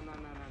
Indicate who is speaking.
Speaker 1: no, no, no,